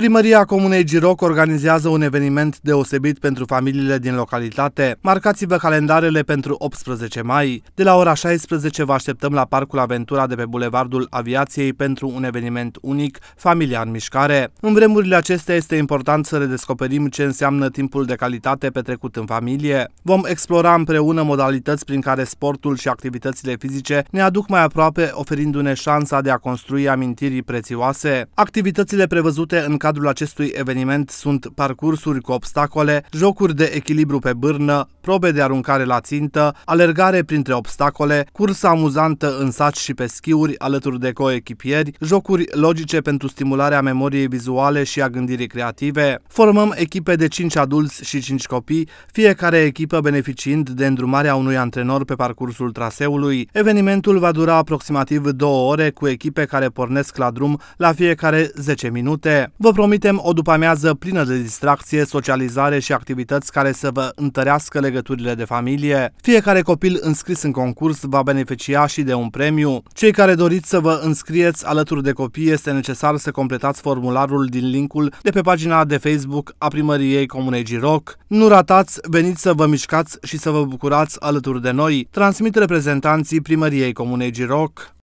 Primăria Comunei Giroc organizează un eveniment deosebit pentru familiile din localitate. Marcați-vă calendarele pentru 18 mai. De la ora 16 vă așteptăm la Parcul Aventura de pe Bulevardul Aviației pentru un eveniment unic, Familia în Mișcare. În vremurile acestea este important să redescoperim ce înseamnă timpul de calitate petrecut în familie. Vom explora împreună modalități prin care sportul și activitățile fizice ne aduc mai aproape, oferindu-ne șansa de a construi amintiri prețioase. Activitățile prevăzute în cadrul acestui eveniment sunt parcursuri cu obstacole, jocuri de echilibru pe bârnă, probe de aruncare la țintă, alergare printre obstacole, cursă amuzantă în saci și pe schiuri alături de coechipieri, jocuri logice pentru stimularea memoriei vizuale și a gândirii creative. Formăm echipe de 5 adulți și 5 copii, fiecare echipă beneficiind de îndrumarea unui antrenor pe parcursul traseului. Evenimentul va dura aproximativ două ore cu echipe care pornesc la drum la fiecare 10 minute. Vă promitem o după-amiază plină de distracție, socializare și activități care să vă întărească legăturile de familie. Fiecare copil înscris în concurs va beneficia și de un premiu. Cei care doriți să vă înscrieți alături de copii este necesar să completați formularul din linkul de pe pagina de Facebook a Primăriei Comunei Giroc. Nu ratați, veniți să vă mișcați și să vă bucurați alături de noi. Transmit reprezentanții Primăriei Comunei Giroc.